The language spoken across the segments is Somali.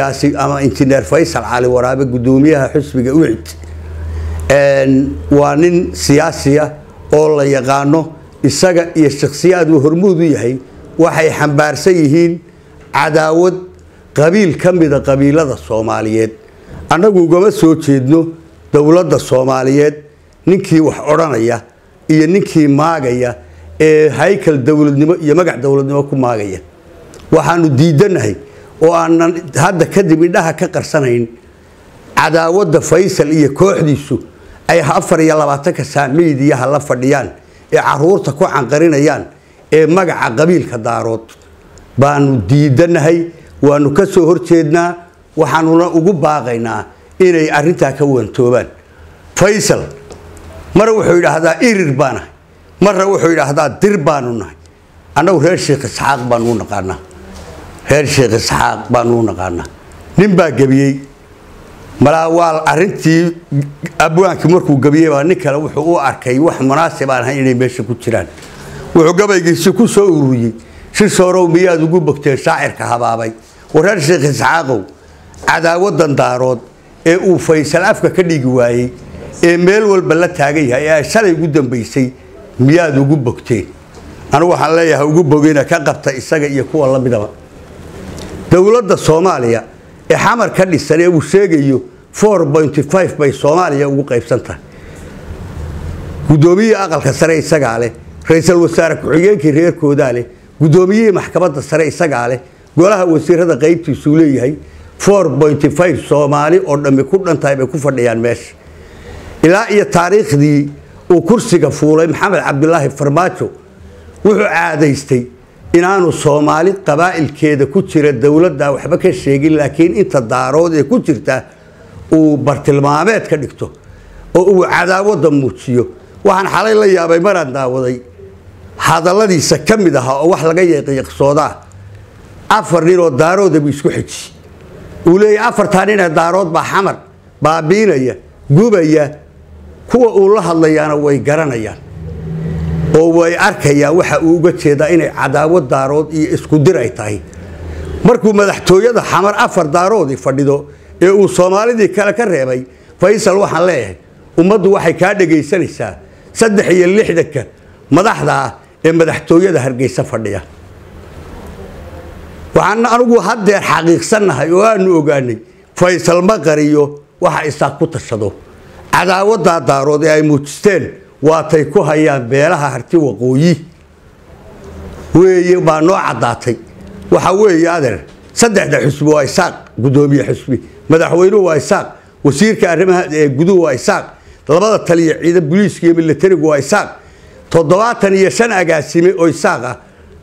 ama injineer faysal cali waraabe gudoomiyaha xusbiga ucid waa nin siyaasiya oo la yaqaano isaga iyo shakhsiyaad uu hormuud u yahay. Waxay xambaarsan yihiin cadaawad qabiil ka mida qabiilada soomaaliyeed. Annagu ugama soo jeedno dowladda soomaaliyeed ninkii wax odhanaya iyo ninkii maagaya ee haykal dowladnimo iyo magac dowladnimo ku maagaya. Waxaanu diidanahay oo aanan hadda kadib indhaha ka qarsanayn cadaawadda faysal iyo kooxdiisu ay afar iyo labaatanka saamiidiyaha la fadhiyaan ee carruurta ku canqarinayaan ee magaca qabiilka daarood. Baanu diidanahay waanu ka soo horjeednaa waxaanuna ugu baaqaynaa inay arintaa ka wantoobaan faysal mar wuxuu yidhaahdaa irir baanahay marna wuxuu yidhaahdaa dir baanu nahay. Annagu reer sheekh isxaaq baanuu naqaanaa reer sheekh isxaaq baanuu naqaanaa. Nin baa gebiyey. Malaa waa arintii abwaankii markuu gebiyey baa nin kale wuxuu u arkay wax munaasib aan ahayn inay meesha ku jiraan. Wuxuu gabaygiisi ku soo ururiyey shishoorow miyaad ugu bogteen shaacirka habaabay. Wareer sheekh isxaaqow cadaawadan daarood ee uu faysal afka ka dhigi waayey ee meel walba la taagan yahay ee ay shalay ugu dambaysay miyaad ugu bogteen. Anigu waxaan leeyahay ugu bogina ka qabta isaga iyo kuwa la midaba dowladda soomaaliya ee xamar ka dhisan ee uu sheegayo bay soomaaliya ugu qaybsan tahay gudoomiyihii aqalka sare isagaa leh ra'iisul wasaare ku-xigeenkii reerkoodaa leh gudoomiyihii maxkamadda sare isagaa leh golaha wasiirada qaybtiisuu leeyahay soomaali oo dhammi ku dhantahay bay ku fadhiyaan meesha ilaa iyo taariikhdii uu kursiga fuulay maxamed cabdulaahi farmaajo wuxuu caadaystay inaanu soomaali qabaa'ilkeeda ku jira dowladda waxba ka sheegin laakiin inta daarood ee ku jirta uu bartilmaameed ka dhigto oo uu cadaawada muujiyo waxaan xalay la yaabay maraan daawaday. Hadalladiisa ka mid ahaa oo wax laga yeeqyaqsoodaa afar nin oo daaroodabu isku xeji uu leeyahy afartaa ninee daarood baa xamar baabiinaya gubaya kuwa uu la hadlayaana way garanayaan oo way arkayaan waxa uu uga jeedaa inay cadaawad daarood iyo iskudir ay tahay. Markuu madaxtooyada xamar afar daaroodii fadhido ee uu soomaalidii kale ka reebay faysal waxaan leeyahay ummaddu waxay kaa dhegaysanaysaa saddex iyo lixdanka madaxda ah ee madaxtooyada hargeysa fadhiya. Waxaan anigu haddeer xaqiiqsannahay oo aanu ogaanay faysal ma qariyo waxa isaaq ku tashado. Cadaawadaa daarood ee ay muujisteen waatay ku hayaan beelaha harti waqooyi. Weeye baa noo caddaatay. Waxa weeye adeer saddexda xusbi waa isaaq gudoomiye xusbi madaxweynuhu waa isaaq wasiirka arrimaha guduhu waa isaaq. Labada taliya ciidan booliiska iyo milatarigu waa isaaq. Toddobaatan iyo shan agaasime oo isaaq ah.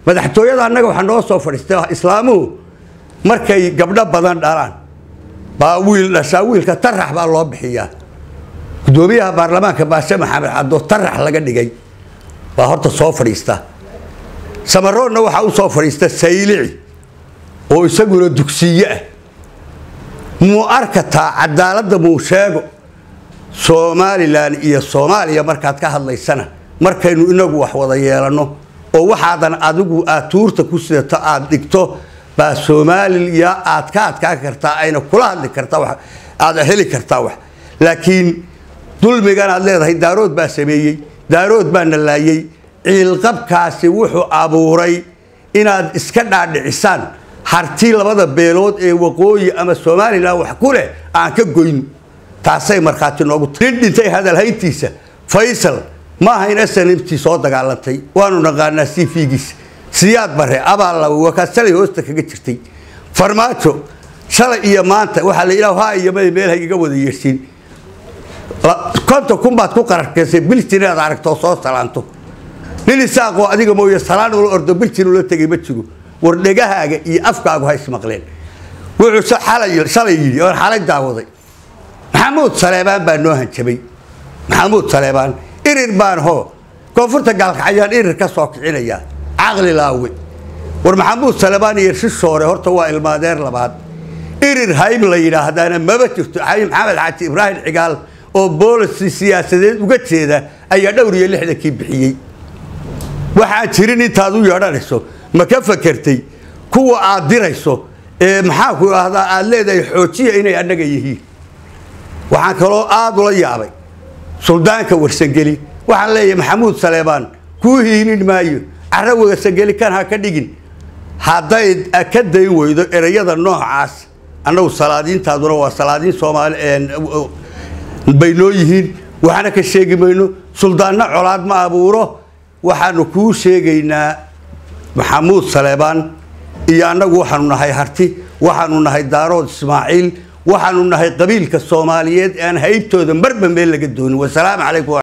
Madaxtooyada annaga waxaa noo soo fadhiistay islaamuhu. Markay gabdho badan dhalaan baa wiil dhashaa wiilka tarax baa loo bixiyaa gudoomiyaha baarlamaanka baashe maxamed cabdo tarax laga dhigay. Baa horta soo fadhiista. Samaroonna waxaa u soo fadhiista saylici oo isaguna dugsiye ah. Muu arkataa cadaaladda muu sheego somalilan iyo soomaaliya markaad ka hadlaysana markaynu inagu wax wada yeelanno oo waxaadan adigu aad tuurta ku sidato aad dhigto baa soomaaliya aad ka adkaa kartaa ayna kula hadli kartaa aad heli kartaa wax. Laakiin dulmigan aad leedahay daarood baa sameeyey daarood baana laayey. Ciilqabkaasi wuxuu abuuray inaad iska dhaadhicisaan harti labada beelood ee waqooyi ama somalilan wax ku leh aan ka goyno. Taasay markhaati noogu nin dhintay hadalhayntiisa faysal ma aha in snmt soo dagaalantay waanu naqaanaa cvgiisa siyaad bare abaalla wakaad shalay hoosta kaga jirtay. Farmaajo shalay iyo maanta waxaa la ilaa ha iyo meel haygaga wada yeersiin konta kun baad ku qararkeysay biljin inaad aragto soo salaanto nin isaaqoo adiga mooye salaan ula ordo biljin ula tegay ma jiro war dhegahaaga iyo afkaagu ha ismaqleen wuxuu shalay yidhi oon xalay daawaday. Maxamuud saleebaan baa noo hanjabay. Maxamuud saleebaan irir baan hoo koonfurta gaalkacyaan irir ka soo kicinayaa caqli laawe. War maxamuud saleebaan iyo shishoore horta waa ilmaadeer labaad. Irir hayb la yidhaahdaana maba jirto maxamed xaaji ibraahim cigaal oo boolisi siyaasadeed uga jeeda ayaa dhowr iyo lixdankii bixiyey. Waxaan jirin intaad u yeedhanayso ma ka fakertay kuwa aad dirayso ee maxaa ku ahdaa aad leedahay xoojiya inay annaga yihiin. Waxaan kaloo aada ula yaabay suldaanka warsangeli waxaan leeyahay maxamuud saleebaan kuu hiilin maayo cara warsangeli kan ha ka dhigin. Hadday ka dayn weydo ereyada noocaas annagu salaadiintaaduna waa salaadiin soomaali bay noo yihiin waxna ka sheegi mayno suldaanna colaad ma abuuro. Waxaanu kuu sheegaynaa maxamuud saleebaan iyo annagu waxaanu nahay harti waxaanu nahay daarood ismaaciil waxaanu nahay qabiilka soomaaliyeed aan haybtooda marba meel laga doonin. Wasalaamu calaykum